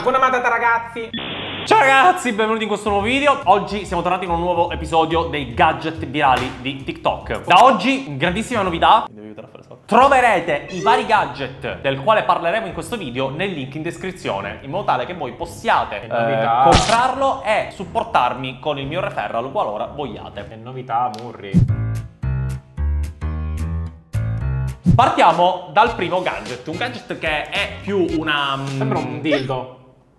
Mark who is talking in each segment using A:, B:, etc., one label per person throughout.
A: Hakuna Matata ragazzi!
B: Ciao ragazzi, benvenuti in questo nuovo video. Oggi siamo tornati con un nuovo episodio dei gadget virali di TikTok. Da oggi, grandissima novità. Troverete i vari gadget del quale parleremo in questo video nel link in descrizione, in modo tale che voi possiate eh, comprarlo e supportarmi con il mio referral qualora vogliate.
A: Che novità, Murri.
B: Partiamo dal primo gadget, un gadget che è più una... mm,
A: Sembra un dildo.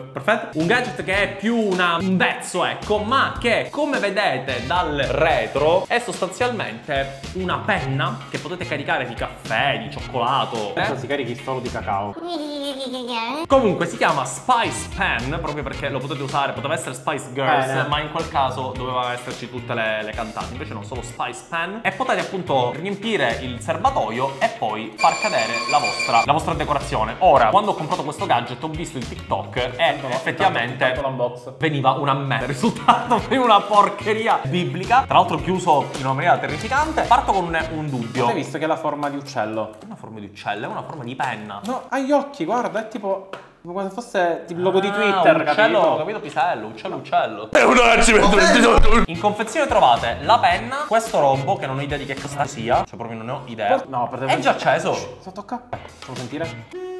B: Perfetto. Un gadget che è più una, un vezzo, ecco, ma che come vedete dal retro è sostanzialmente una penna che potete caricare di caffè, di cioccolato. Eh?
A: si carichi solo di cacao.
B: Comunque si chiama Spice Pen proprio perché lo potete usare, poteva essere Spice Girls,
A: Bene.
B: ma in quel caso dovevano esserci tutte le, le cantanti, invece non solo Spice Pen. E potete appunto riempire il serbatoio e poi far cadere la vostra, la vostra decorazione. Ora, quando ho comprato questo gadget ho visto il TikTok e effettivamente
A: Tanto l'unbox.
B: veniva una merda. Il risultato veniva una porcheria biblica. Tra l'altro chiuso in una maniera terrificante. Parto con un, un dubbio.
A: Hai visto che ha la forma di uccello?
B: Una forma di uccello, è una forma di penna.
A: No, ha gli occhi, guarda, è tipo... Come se fosse tipo il logo di
B: Ah,
A: Twitter,
B: uccello,
A: capito?
B: capito pisello, uccello, uccello. In confezione trovate la penna, questo robot che non ho idea di che cosa sia, cioè proprio non ne ho idea.
A: Por- no, per
B: È già acceso.
A: Sto tocca? Facciamo sentire?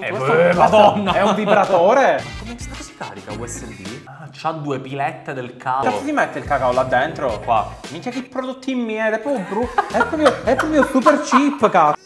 B: Eh,
A: Questo-
B: beh, madonna.
A: È un vibratore?
B: Come si si carica USB? Ah, c'ha due pilette del
A: Cazzo
B: cavo.
A: si mette il cacao là dentro?
B: Qua.
A: Minchia che prodotti in miele, è proprio brutto. È proprio, è proprio super cheap, cazzo.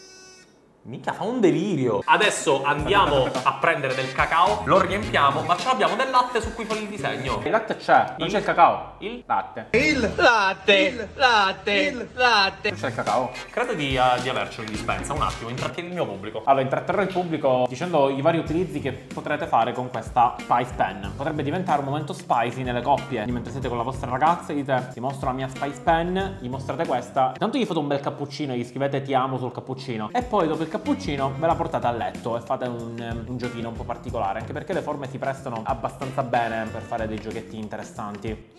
B: Mica fa un delirio. Adesso andiamo a prendere del cacao, lo riempiamo, ma ce l'abbiamo del latte su cui fare il disegno.
A: Il latte c'è, non
B: Il-
A: c'è il cacao.
B: Il
A: Latte.
C: latte, il latte, il latte.
A: Non c'è il cacao.
B: Credo di, eh, di avercelo in dispensa. Un attimo, intrattieni il mio pubblico.
A: Allora, intratterrò il pubblico dicendo i vari utilizzi che potrete fare con questa Spice Pen. Potrebbe diventare un momento spicy nelle coppie. Quindi Mentre siete con la vostra ragazza e dite ti mostro la mia Spice Pen, gli mostrate questa. Intanto gli fate un bel cappuccino e gli scrivete ti amo sul cappuccino. E poi dopo il cappuccino ve la portate a letto e fate un, ehm, un giochino un po' particolare. Anche perché le forme si prestano abbastanza bene per fare dei giochetti interessanti.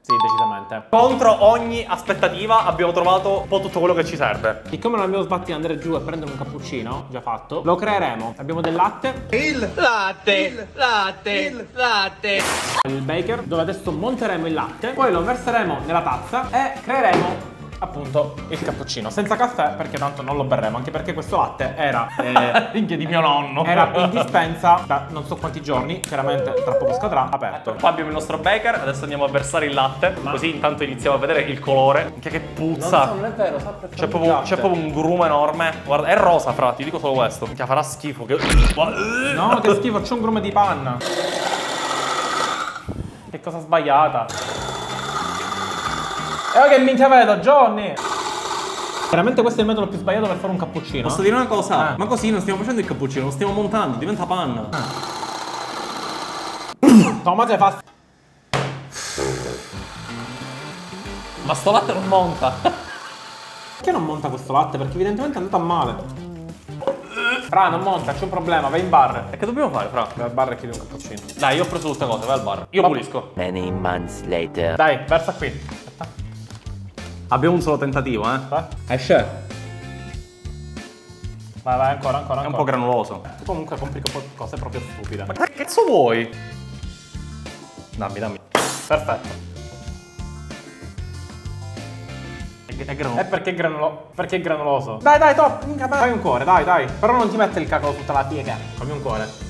A: Sì, decisamente.
B: Contro ogni aspettativa abbiamo trovato un po' tutto quello che ci serve.
A: Siccome non abbiamo sbatti di andare giù e prendere un cappuccino, già fatto, lo creeremo. Abbiamo del latte,
C: Il latte, il latte, il latte.
A: il baker dove adesso monteremo il latte, poi lo verseremo nella tazza e creeremo appunto il cappuccino senza caffè perché tanto non lo berremo anche perché questo latte era eh,
B: Minchia di mio nonno.
A: era in dispensa da non so quanti giorni chiaramente tra poco scadrà aperto
B: Qua abbiamo il nostro baker, adesso andiamo a versare il latte, così intanto iniziamo a vedere il colore. Minchia che puzza.
A: è vero sa
B: C'è proprio, c'è proprio un grumo enorme. Guarda, è rosa, fra, ti dico solo questo. Minchia, farà schifo. Che...
A: no che schifo c'è un grumo di panna che cosa sbagliata e oh che minchia vedo Johnny Veramente questo è il metodo più sbagliato per fare un cappuccino.
B: Posso dire una cosa?
A: Ah.
B: Ma così non stiamo facendo il cappuccino, lo stiamo montando, diventa panna.
A: Tomate fa
B: Ma sto latte non monta.
A: Perché non monta questo latte? Perché evidentemente è andato a male. Fra, non monta, c'è un problema, vai in bar.
B: E che dobbiamo fare, fra?
A: Vai al bar e chiedi un cappuccino.
B: Dai, io ho preso tutte cose, vai al bar. Io
A: Va-
B: pulisco.
D: Many months later.
A: Dai, versa qui.
B: Abbiamo un solo tentativo, eh.
A: Vai,
B: Esce.
A: vai, vai, ancora, ancora,
B: È un
A: ancora.
B: po' granuloso.
A: Tu comunque compri co- cose proprio stupide.
B: Ma che cazzo vuoi? Dammi, dammi.
A: Perfetto.
B: È, è
A: È
B: granuloso.
A: perché è, granulo- perché è granuloso. Dai, dai, top. Fai un cuore, dai, dai. Però non ti mette il cacao tutta la piega. Fammi un cuore.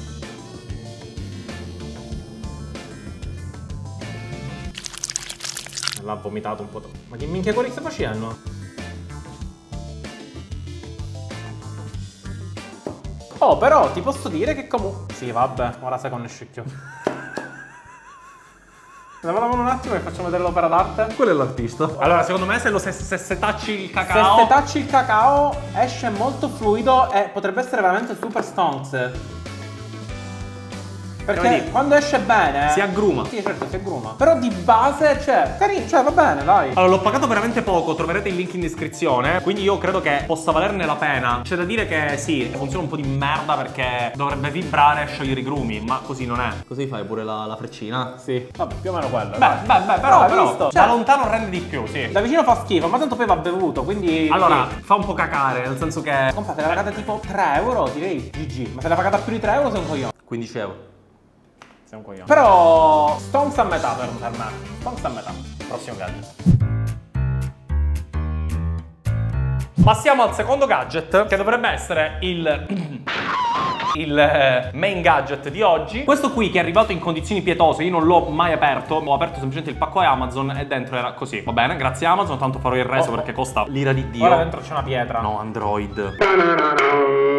A: L'ha vomitato un po'. troppo. Ma che minchia cuori stai facendo? Oh, però ti posso dire che comunque. Sì, vabbè, ora sai con scicchio. Lavoriamo un attimo e facciamo vedere l'opera d'arte.
B: Quello è l'artista. Allora, secondo me se, lo, se, se setacci il
A: Se
B: cacao...
A: setacci il cacao esce molto fluido e potrebbe essere veramente super stonks. Perché quando esce bene.
B: Si aggruma.
A: Sì, certo, si aggruma. Però di base, cioè, carino, cioè va bene, dai.
B: Allora, l'ho pagato veramente poco, troverete il link in descrizione. Quindi io credo che possa valerne la pena. C'è da dire che sì, funziona un po' di merda perché dovrebbe vibrare e sciogliere i grumi, ma così non è. Così fai pure la, la freccina.
A: Sì, vabbè, più o meno quello.
B: Beh,
A: dai.
B: beh, beh, però,
A: hai
B: però
A: visto?
B: da
A: Cioè,
B: lontano rende di più, sì.
A: da vicino fa schifo, ma tanto poi va bevuto, quindi.
B: Allora,
A: sì.
B: fa un po' cacare, nel senso che.
A: Comprate, l'ha pagata tipo 3 euro, direi GG. Ma se l'ha pagata più di 3 euro sei un coglione.
B: 15 euro.
A: Sei un coglione. Però Stones a metà per, per me. Stones a metà.
B: Prossimo gadget. Passiamo al secondo gadget, che dovrebbe essere il. Il eh, main gadget di oggi. Questo qui che è arrivato in condizioni pietose, io non l'ho mai aperto, ho aperto semplicemente il pacco Amazon e dentro era così. Va bene, grazie Amazon, tanto farò il reso
A: Oh.
B: perché costa l'ira di Dio.
A: Ora dentro c'è una pietra.
B: No, Android.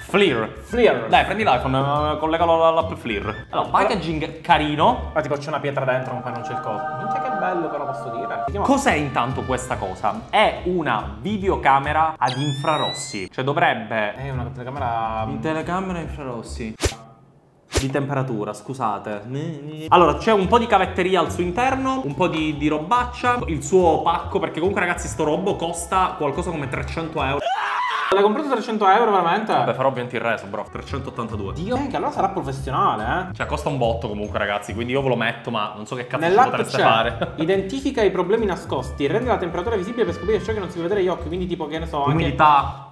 B: Fleer.
A: Fleer.
B: Dai, prendi l'iPhone, eh, collegalo all'app Fleer. Allora, packaging carino.
A: Ma tipo c'è una pietra dentro, ma poi non c'è il coso. Minchia che bello però posso dire.
B: Cos'è intanto questa cosa? È una videocamera ad infrarossi. Cioè dovrebbe...
A: È una telecamera.
B: telecamera infrarossi. Di temperatura, scusate. Allora, c'è un po' di cavetteria al suo interno, un po' di, di robaccia, il suo pacco, perché comunque ragazzi sto robo costa qualcosa come 300 euro.
A: L'hai comprato 300 euro veramente?
B: Vabbè, farò il reso, bro. 382.
A: Dio, che allora sarà professionale, eh.
B: Cioè, costa un botto comunque, ragazzi, quindi io ve lo metto, ma non so che cazzo ci
A: Nell'app
B: potreste fare.
A: identifica i problemi nascosti, rende la temperatura visibile per scoprire ciò che non si può vedere agli occhi, quindi tipo che ne so,
B: Umidità.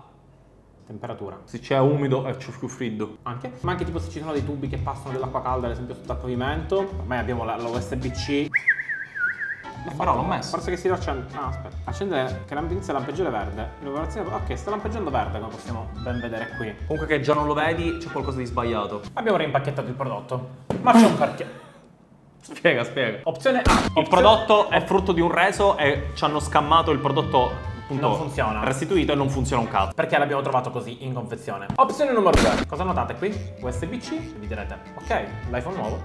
A: Temperatura.
B: Se c'è umido c'è più freddo.
A: Anche? Ma anche tipo se ci sono dei tubi che passano dell'acqua calda, ad esempio sotto al pavimento. Ormai abbiamo la, la USB-C.
B: Però l'ho messo.
A: Forse che si accende. Ah, aspetta. Accendere che inizia a lampeggiare verde. Ok, sta lampeggiando verde, come possiamo ben vedere qui.
B: Comunque che già non lo vedi, c'è qualcosa di sbagliato.
A: Abbiamo reimpacchettato il prodotto. Ma c'è un perché.
B: Spiega, spiega.
A: Opzione A.
B: Il prodotto è frutto di un reso e ci hanno scammato il prodotto appunto,
A: Non funziona.
B: restituito e non funziona un cazzo.
A: Perché l'abbiamo trovato così in confezione. Opzione numero 2. Cosa notate qui? USB-C. Vi direte, ok, l'iPhone nuovo,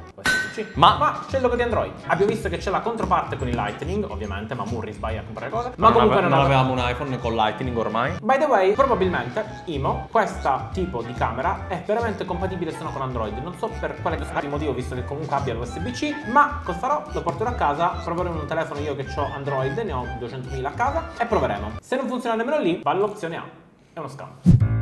A: USB-C.
B: Ma-
A: c'è il logo di Android. Abbiamo visto che c'è la controparte con il Lightning, ovviamente, ma Murri sbaglia a comprare cose. Ma
B: non
A: comunque
B: ave-
A: non,
B: non
A: aveva-
B: avevamo un iPhone con Lightning ormai.
A: By the way, probabilmente Imo, questo tipo di camera è veramente compatibile solo con Android. Non so per quale motivo, visto che comunque abbia l'USB-C, ma cosa farò? Lo porterò a casa, proverò un telefono io che ho Android, ne ho 200.000 a casa e proveremo. Se non funziona nemmeno lì, va all'opzione A. È uno scam.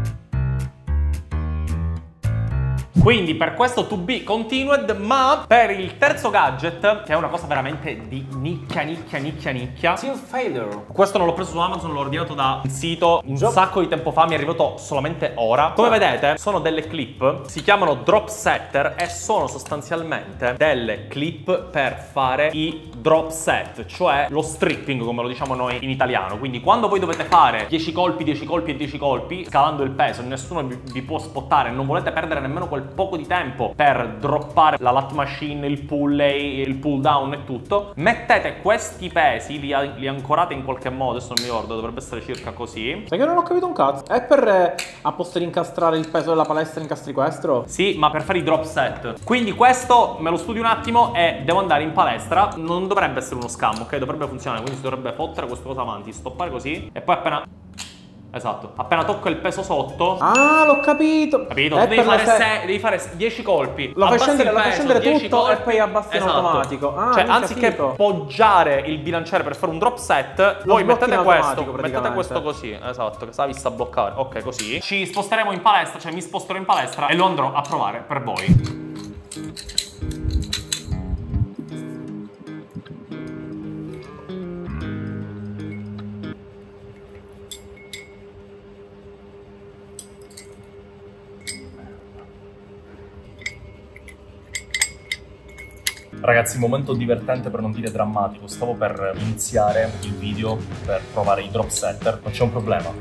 B: Quindi per questo to be continued, ma per il terzo gadget, che è una cosa veramente di nicchia, nicchia, nicchia, nicchia.
A: Seal failure.
B: Questo non l'ho preso su Amazon, l'ho ordinato da un sito un
A: Job-
B: sacco di tempo fa, mi è arrivato solamente ora. Come vedete, sono delle clip, si chiamano drop setter e sono sostanzialmente delle clip per fare i drop set, cioè lo stripping come lo diciamo noi in italiano. Quindi quando voi dovete fare 10 colpi, 10 colpi e 10 colpi, scalando il peso, nessuno vi, vi può spottare, non volete perdere nemmeno quel poco di tempo per droppare la lat machine, il pulley, il pull down e tutto, mettete questi pesi, li, li ancorate in qualche modo, adesso non mi ricordo, dovrebbe essere circa così.
A: Sai che non ho capito un cazzo. È per eh, a posto di incastrare il peso della palestra incastri questo?
B: Sì, ma per fare i drop set. Quindi questo me lo studio un attimo e devo andare in palestra. Non dovrebbe essere uno scam, ok? Dovrebbe funzionare. Quindi si dovrebbe fottere questa cosa avanti, stoppare così. E poi appena. Esatto. Appena tocco il peso sotto.
A: Ah, l'ho capito.
B: Capito? Devi fare,
A: se-
B: devi fare 10 colpi.
A: Lo fai scendere- lo fai scendere
B: 10
A: tutto e poi abbassi in
B: Esatto.
A: automatico. Ah,
B: cioè, anziché
A: figo.
B: pocciare il bilanciere per fare un drop set, voi
A: sblocchi
B: mettete
A: in
B: questo. Mettete questo così. Esatto, che stavi sta a bloccare. Ok, così. Ci sposteremo in palestra, cioè mi sposterò in palestra e lo andrò a provare per voi. Ragazzi, momento divertente per non dire drammatico. Stavo per iniziare il video per provare i drop setter, ma c'è un problema.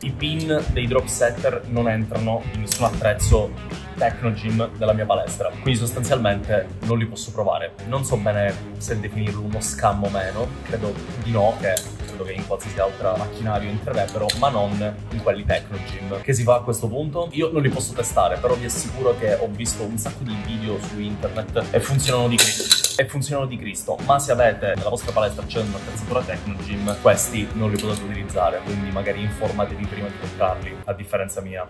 B: I pin dei drop setter non entrano in nessun attrezzo Technogym della mia palestra, quindi sostanzialmente non li posso provare. Non so bene se definirlo uno scam o meno, credo di no, che credo che in qualsiasi altro macchinario entrerebbero, ma non in quelli Technogym. Che si fa a questo punto? Io non li posso testare, però vi assicuro che ho visto un sacco di video su internet e funzionano di Cristo. E funzionano di Cristo, ma se avete nella vostra palestra c'è un'attrezzatura Technogym, questi non li potete utilizzare, quindi magari informatevi prima di toccarli, a differenza mia.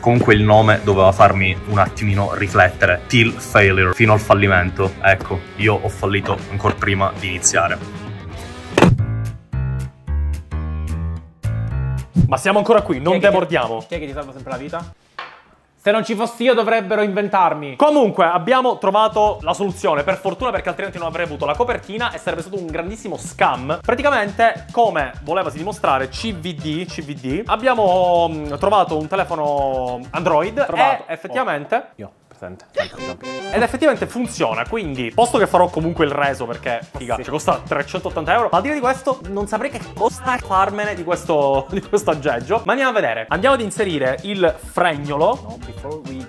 B: Comunque il nome doveva farmi un attimino riflettere. Till failure, fino al fallimento. Ecco, io ho fallito ancora prima di iniziare. Ma siamo ancora qui, non demordiamo.
A: Chi è che ti salva sempre la vita? Se non ci fossi io dovrebbero inventarmi.
B: Comunque abbiamo trovato la soluzione, per fortuna perché altrimenti non avrei avuto la copertina e sarebbe stato un grandissimo scam. Praticamente, come volevasi dimostrare CVD, CVD, abbiamo mm, trovato un telefono Android
A: Trovato.
B: effettivamente...
A: Io, presente.
B: Ed effettivamente funziona, quindi posto che farò comunque il reso perché figa,
A: Sì.
B: ci costa 380 euro. Ma al di là di questo, non saprei che costa farmene di questo, di questo aggeggio. Ma andiamo a vedere. Andiamo ad inserire il fregnolo.
A: No, before we,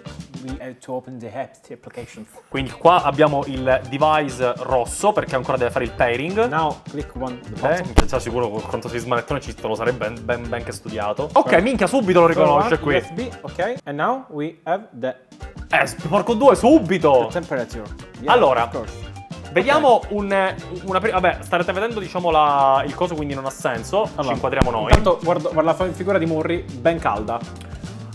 A: applications.
B: Quindi qua abbiamo il device rosso perché ancora deve fare il pairing.
A: Now click one
B: Eh,
A: bottom.
B: pensavo sicuro con quanto si smanettone ci te lo sarebbe ben, ben, ben che studiato. Ok, minchia, subito lo riconosce qui.
A: USB, ok. And now we have the,
B: Eh, porco due, subito!
A: Yeah,
B: Allora. Vediamo un, una Vabbè, starete vedendo, diciamo, la- il coso, quindi non ha senso. Ci
A: Allora,
B: inquadriamo noi.
A: Intanto guarda, guarda la figura di Murray, ben calda.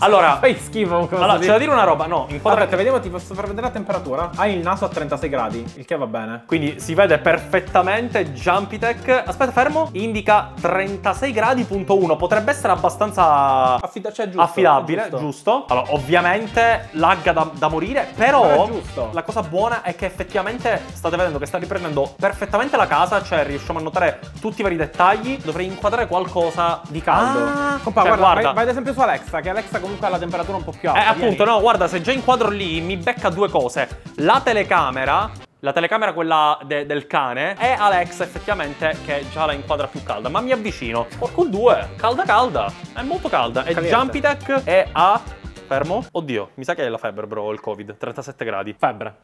B: Allora,
A: Fai schifo.
B: allora c'è da dire una roba. No, inquadra.
A: Aspetta, vediamo, ti posso far vedere la temperatura. Hai il naso a 36 gradi, il che va bene.
B: Quindi si vede perfettamente Jumpitech. Aspetta, fermo. Indica 36 gradi punto 1. Potrebbe essere abbastanza
A: Affida- cioè, giusto,
B: affidabile,
A: giusto.
B: giusto. Allora, ovviamente lagga da, da morire, però la cosa buona è che effettivamente state vedendo che sta riprendendo perfettamente la casa, cioè riusciamo a notare tutti i vari dettagli. Dovrei inquadrare qualcosa
A: Di caldo.
B: Ah,
A: Compa,
B: cioè,
A: guarda, Vai, vai ad esempio su Alexa, che Alexa comunque ha la temperatura un po' più
B: Eh,
A: alta.
B: appunto,
A: vieni.
B: no, guarda, se già inquadro lì mi becca due cose. La telecamera, la telecamera quella de- del cane, e Alexa effettivamente che già la inquadra più calda. Ma mi avvicino. Porco due, calda calda. È molto calda. E
A: Caliente.
B: Jumpitech è a... Fermo? Oddio, mi sa che è la febbre, bro, il covid. 37 gradi.
A: Febbre.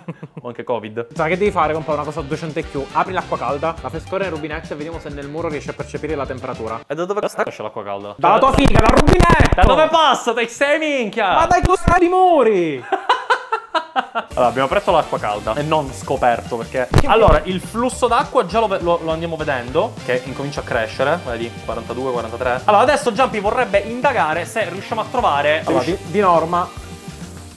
B: o anche covid.
A: Sai che devi fare? Compa, una cosa a 200 più. Apri l'acqua calda, la scorrere nel rubinetto e vediamo se nel muro riesci a percepire la temperatura.
B: E da dove esce l'acqua calda?
A: Dalla tua figa, dal rubinetto!
B: Da dove passa? Te sei minchia!
A: Ma dai costa di muri!
B: Allora, abbiamo aperto l'acqua calda e non scoperto perché... Allora, il flusso d'acqua già lo, lo- lo andiamo vedendo, che incomincia a crescere, vedi, 42, 43. Allora, adesso Jumpy vorrebbe indagare se riusciamo a trovare...
A: Allora, di, di norma,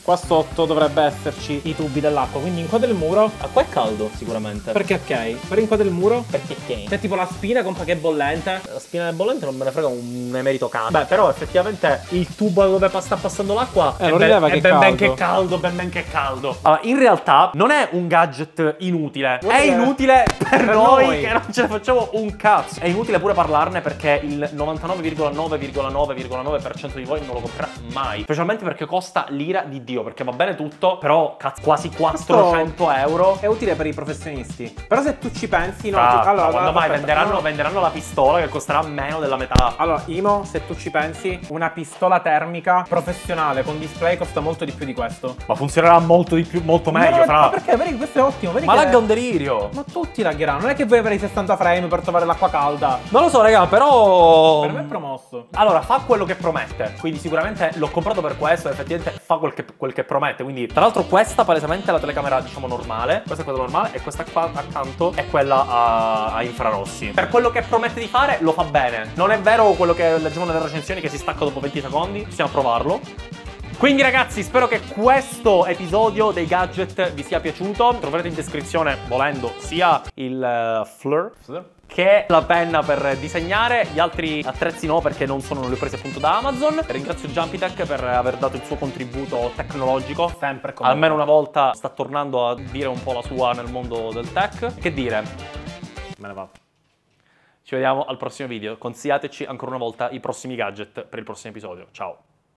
A: qua sotto dovrebbe esserci i tubi dell'acqua, quindi inquadra il muro.
B: Acqua è caldo, sicuramente.
A: Perché ok? Per inquadra il muro.
B: Perché che?
A: C'è tipo la spina, compa, che è bollente.
B: La spina del bollente non me ne frega un emerito cazzo. Beh, però effettivamente il tubo dove sta passando l'acqua
A: Eh,
B: è, ben,
A: rileva
B: è
A: che
B: ben, ben
A: caldo.
B: che caldo, ben ben che caldo. Allora, in realtà non è un gadget inutile.
A: Vuol
B: è inutile per,
A: per
B: noi,
A: noi.
B: che non ce ne facciamo un cazzo. È inutile pure parlarne perché il 99,9,9,9% di voi non lo comprerà mai. Specialmente perché costa l'ira di Dio, perché va bene tutto, però cazzo, quasi 400 euro.
A: È utile per i professionisti. Però se tu ci pensi, no.
B: Fra-
A: tu- allora,
B: quando mai venderanno,
A: no.
B: venderanno la pistola che costerà meno della metà.
A: Allora, Imo, se tu ci pensi, una pistola termica professionale con display costa molto di più di questo.
B: Ma funzionerà molto di più, molto meglio,
A: No,
B: fra.
A: Ma perché? Vedi questo è ottimo. Vedi
B: Ma
A: che...
B: lagga un delirio.
A: Ma tutti lagheranno. Non è che vuoi avere i 60 frame per trovare l'acqua calda.
B: Non lo so, raga, però.
A: Per me è promosso.
B: Allora, fa quello che promette. Quindi, sicuramente l'ho comprato per questo. e Effettivamente fa quel che, quel che promette. Quindi, tra l'altro, questa palesemente è la telecamera, diciamo, normale. Questa è quella normale. E questa qua accanto è quella a, a infrarossi. Per quello che promette di fare, lo fa bene. Non è vero quello che leggiamo nelle recensioni che si stacca dopo 20 secondi. Possiamo provarlo. Quindi ragazzi spero che questo episodio dei gadget vi sia piaciuto Troverete in descrizione volendo sia il eh, Fleur che la penna per disegnare Gli altri attrezzi no perché non sono ho presi appunto da Amazon Ringrazio Jumpitech per aver dato il suo contributo tecnologico
A: Sempre come.
B: Almeno una volta sta tornando a dire un po' la sua nel mondo del tech Che dire?
A: Me ne vado.
B: Ci vediamo al prossimo video Consigliateci ancora una volta i prossimi gadget per il prossimo episodio Ciao